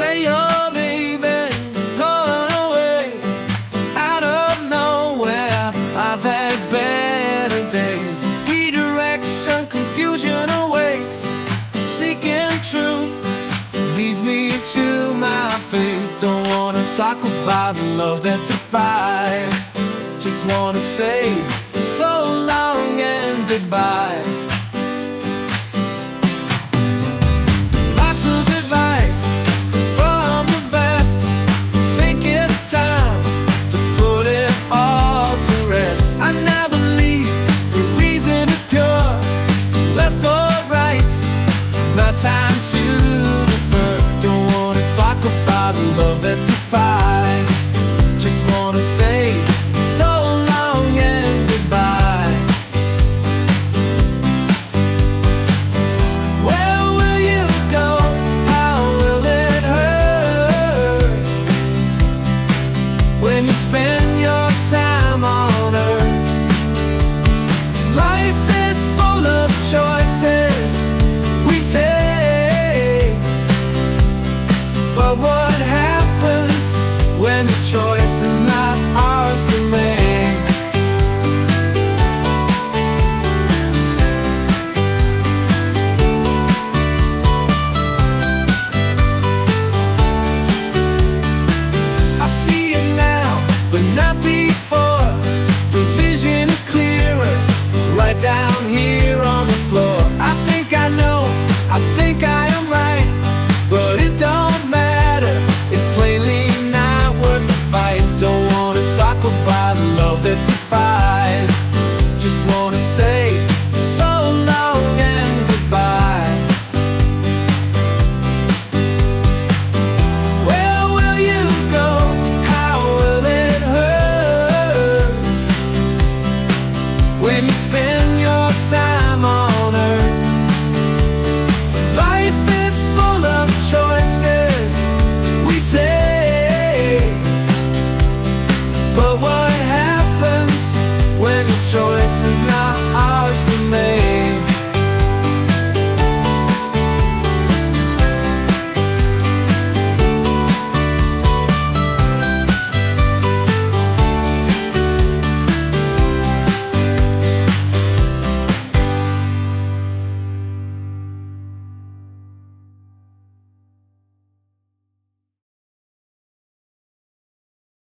say oh, you're leaving, going away out of nowhere. I've had better days. Redirection, confusion awaits. Seeking truth leads me to my fate. Don't wanna talk about the love that defies. Just wanna say so long and goodbye. Time to defer. Don't wanna talk about love what happens when the choice is not ours to? world that defies Just wanna say so long and goodbye Where will you go? How will it hurt? When this is not our